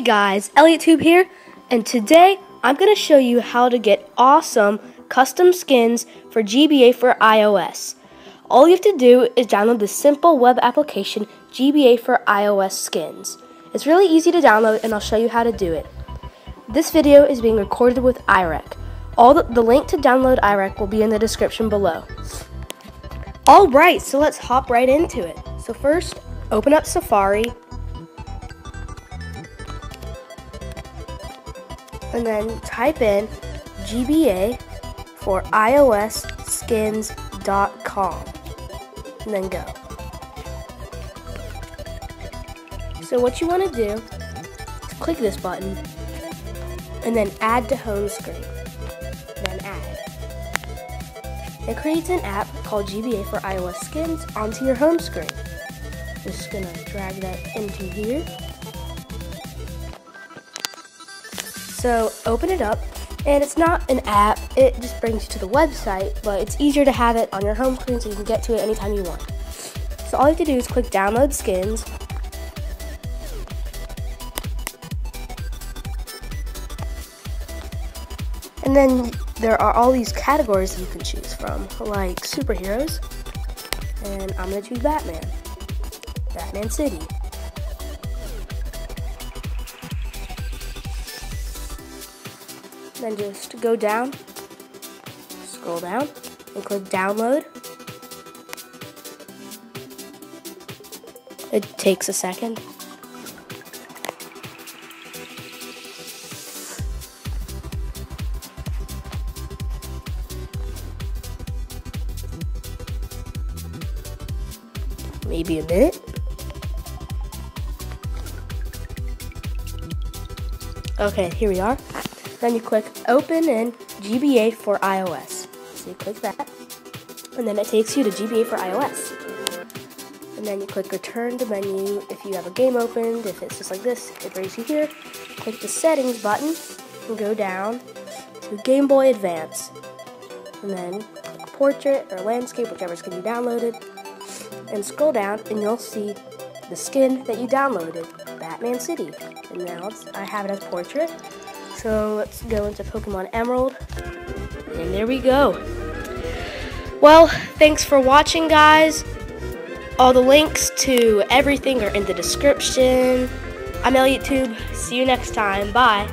guys, EliotTube here, and today I'm going to show you how to get awesome custom skins for GBA for iOS. All you have to do is download the simple web application GBA for iOS skins. It's really easy to download and I'll show you how to do it. This video is being recorded with iRec. All the, the link to download iRec will be in the description below. Alright, so let's hop right into it. So first, open up Safari and then type in GBA for iOSskins.com and then go. So what you want to do is click this button and then add to home screen. Then add. It creates an app called GBA for iOS skins onto your home screen. Just gonna drag that into here. So open it up, and it's not an app, it just brings you to the website, but it's easier to have it on your home screen so you can get to it anytime you want. So all you have to do is click download skins, And then there are all these categories that you can choose from, like superheroes. And I'm gonna choose Batman. Batman City. Then just go down, scroll down, and click download. It takes a second. Maybe a minute. Okay, here we are. Then you click Open in GBA for iOS. So you click that, and then it takes you to GBA for iOS. And then you click Return to Menu if you have a game opened. If it's just like this, it brings you here. Click the Settings button and go down to Game Boy Advance. And then click Portrait or Landscape, whichever skin be downloaded. And scroll down and you'll see the skin that you downloaded, Batman City. And now I have it as Portrait. So let's go into Pokemon Emerald. And there we go. Well, thanks for watching, guys. All the links to everything are in the description. I'm EliotTube. See you next time. Bye.